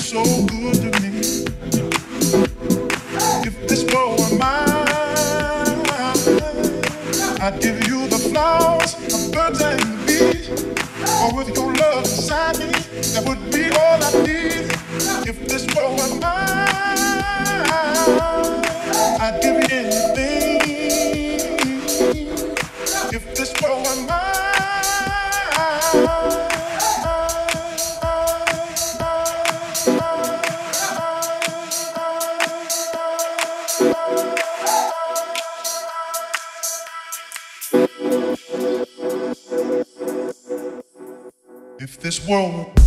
so good to me. If this world were mine, I'd give you the flowers, the birds and the bees. Or with your love inside me, that would be all I need. If this world were mine, I'd give you anything. world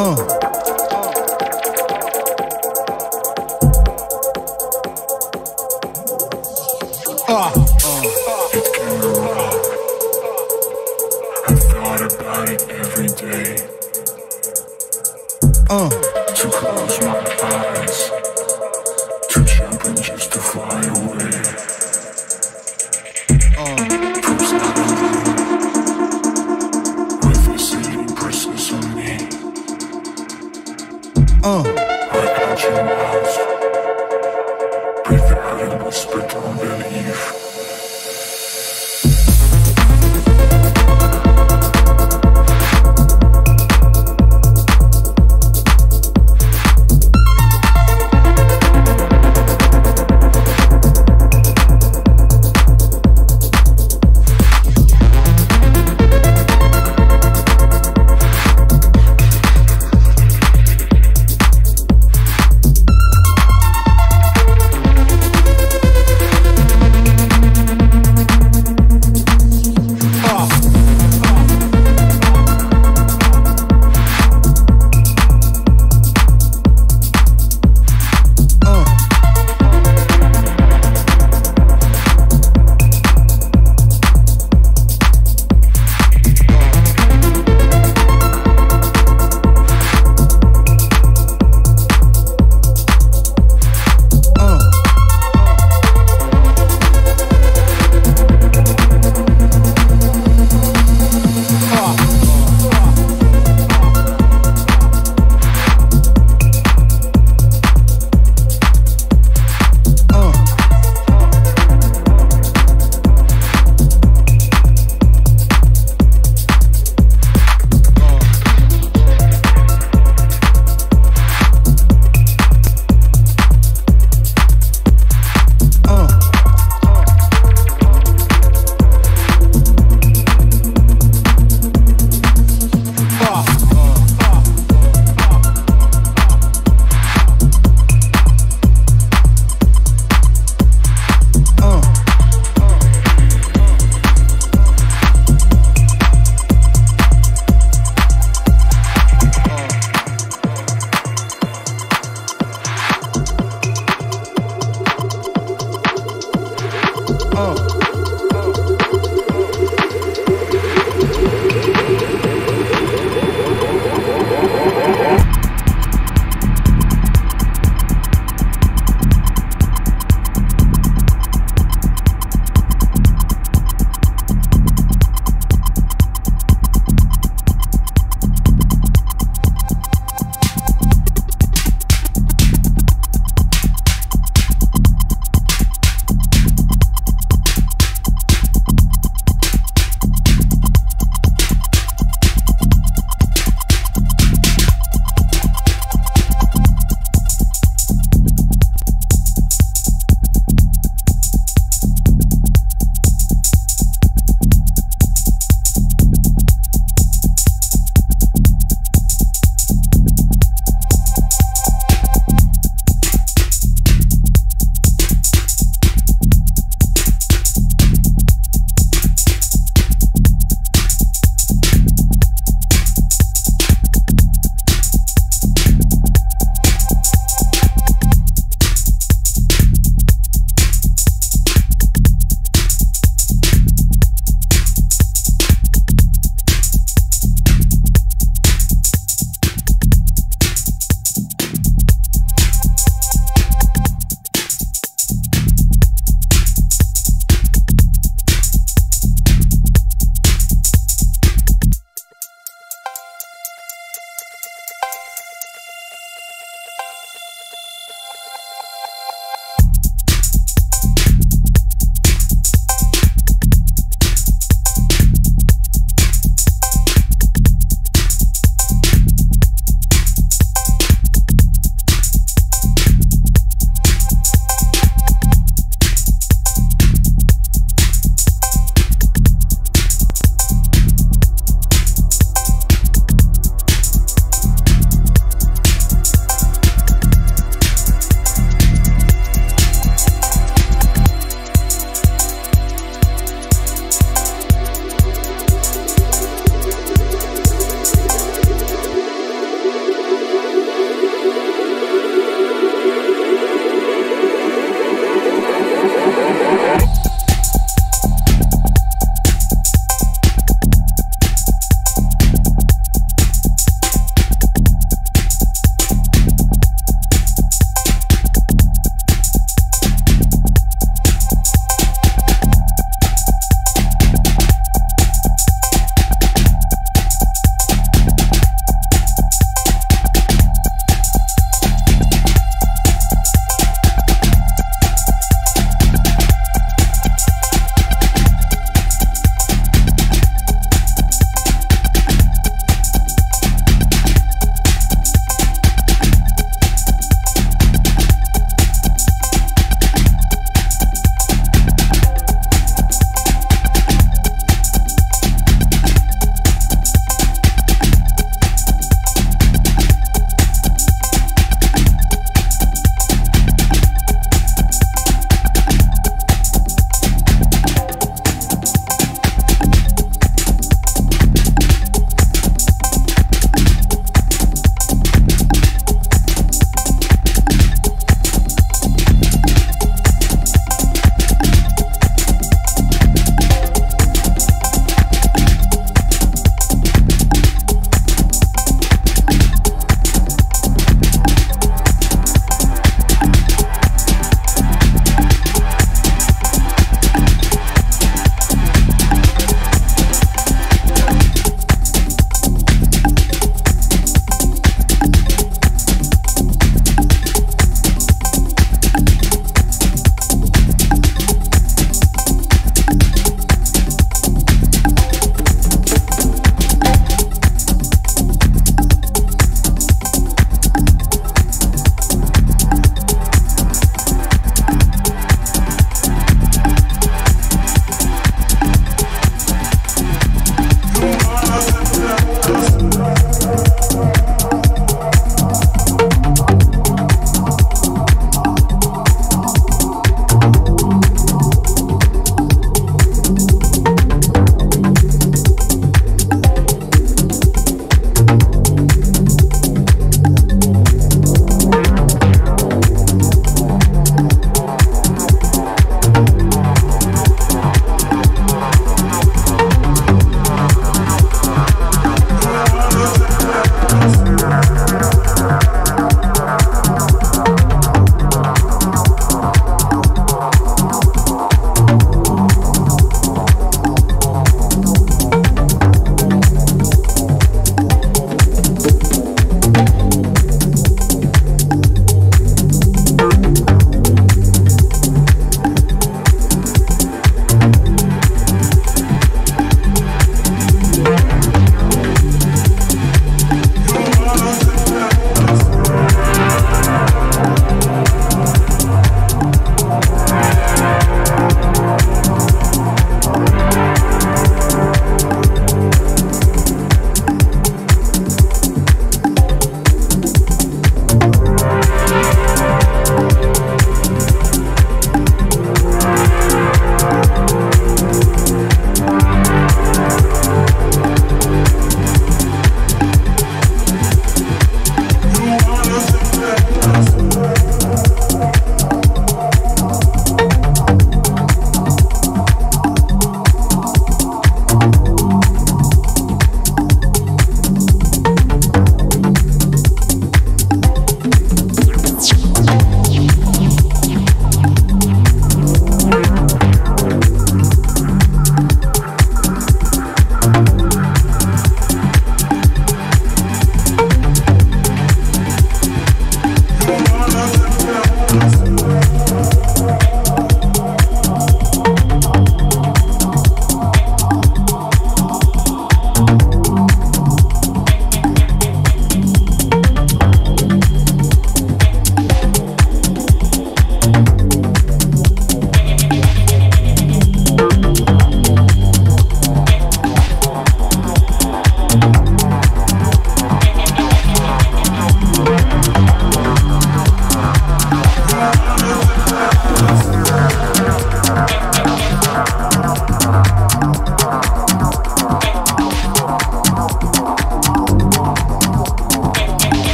Uh.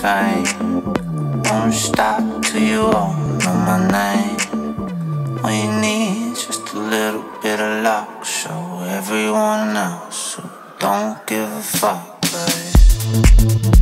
fine. Won't stop till you all know my name. All you need just a little bit of luck. Show everyone else who don't give a fuck, babe.